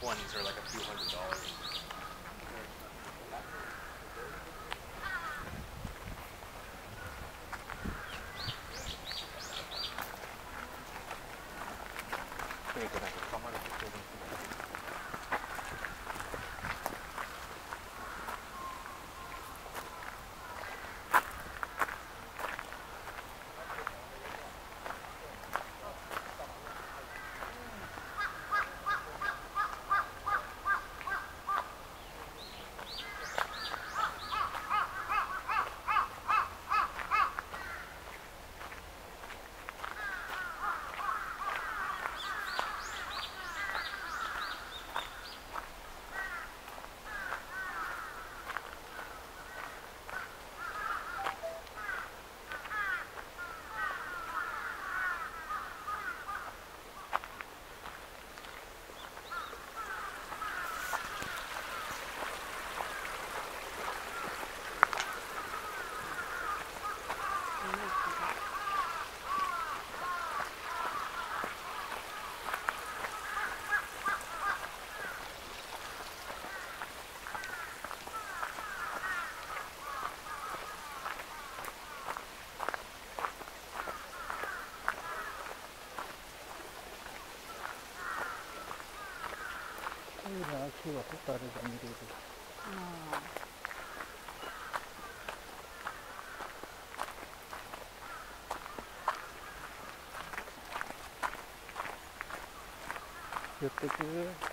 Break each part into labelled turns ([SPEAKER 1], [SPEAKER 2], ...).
[SPEAKER 1] twenties or like a few hundred dollars. Can you go back to
[SPEAKER 2] 秋はホタルが見れる。寄ってく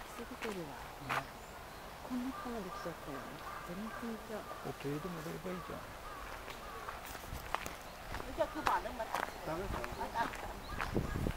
[SPEAKER 3] きすぎてるわ、ね、こんなこまで来ちゃったの全然
[SPEAKER 2] お手入れもればいいじゃん。じゃあ、も